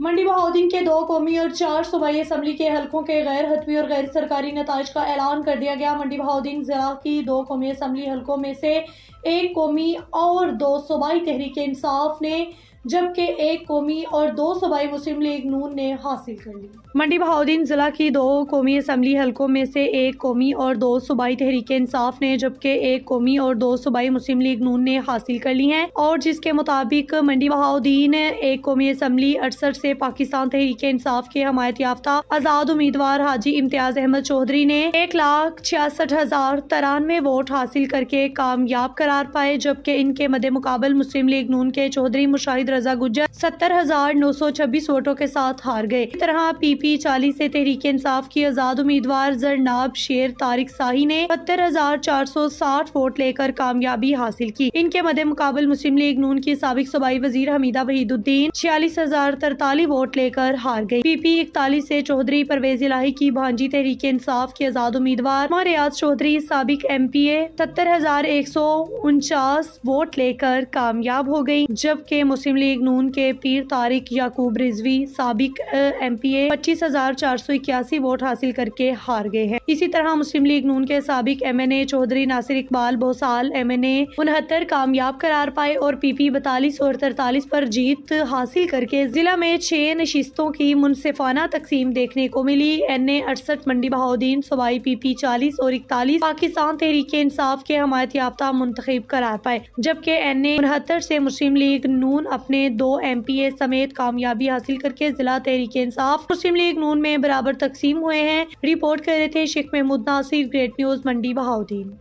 के दो कौमी और चार सूबाई असम्बली के हलकों के गैर हतवी और गैर सरकारी नतज का ऐलान कर दिया गया। मंडी बहाउद्दीन जिला की दो कौमी असम्बली हलकों में से एक कौमी और दो सूबाई तहरीक इंसाफ ने जबकि एक कौमी और दो सूबाई मुस्लिम लीग नून ने हासिल कर ली। मंडी बहाउद्दीन जिला की दो कौमी असम्बली हलकों में से एक कौमी और दो सूबाई तहरीक इंसाफ ने, जबकि एक कौमी और दो सूबाई मुस्लिम लीग नून ने हासिल कर ली हैं। और जिसके मुताबिक मंडी बहाउद्दीन एक कौमी असम्बली अड़सठ से पाकिस्तान तहरीक इंसाफ के हमायत याफ्ता आज़ाद उम्मीदवार हाजी इम्तियाज़ अहमद चौधरी ने एक लाख छियासठ हज़ार तिरानवे वोट हासिल करके कामयाब करार पाए, जबकि इनके मदे मुकाबल मुस्लिम लीग नून के चौधरी मुशाहिद रजा गुजर सत्तर हज़ार नौ सौ छब्बीस वोटों के साथ हार गए। इस तरह पी पी चालीस ऐसी तहरीक इंसाफ की आज़ाद उम्मीदवार जरनाब शेर तारिक शाही ने बहत्तर हज़ार चार सौ साठ वोट लेकर कामयाबी हासिल की। इनके मदे मुकाबल मुस्लिम लीग नून की सबक सूबाई वज़ीर हमीदा वहीदुद्दीन छियालीस हज़ार तरतालीस वोट लेकर हार गई पी पी इकतालीस ऐसी चौधरी परवेज इलाही की भांजी तहरीक इंसाफ की आज़ाद उम्मीदवार। रियाज चौधरी सबक एम पी ए सत्तर हज़ार एक सौ उनचास वोट लेकर कामयाब हो गई जबकि मुस्लिम लीग नून के पीर तारिक याकूब रिजवी सबक एम पी ए पच्चीस हज़ार चार सौ इक्यासी वोट हासिल करके हार गए हैं। इसी तरह मुस्लिम लीग नून के सबक M N A Chaudhry Nasir Iqbal Bosal M N A उनहत्तर कामयाब करार पाए और पी पी बतालीस और तरतालीस पर जीत हासिल करके जिला में छह नशिस्तों की मुनसिफाना तकसीम देखने को मिली। एन ए अड़सठ, मंडी बहाउद्दीन सवाई पी पी चालीस और इकतालीस पाकिस्तान तहरीक इंसाफ के हमायत याफ्ता मुंतब करार पाए, जबकि एन ए उनहत्तर से मुस्लिम लीग नून अपने दो एम पी ए समेत कामयाबी हासिल करके जिला तहरीक इंसाफ मुस्लिम लीग नून में बराबर तकसीम हुए हैं। रिपोर्ट कर रहे थे शेख महमूद नासिर, ग्रेट न्यूज़, मंडी बहाउद्दीन।